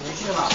你没去吧？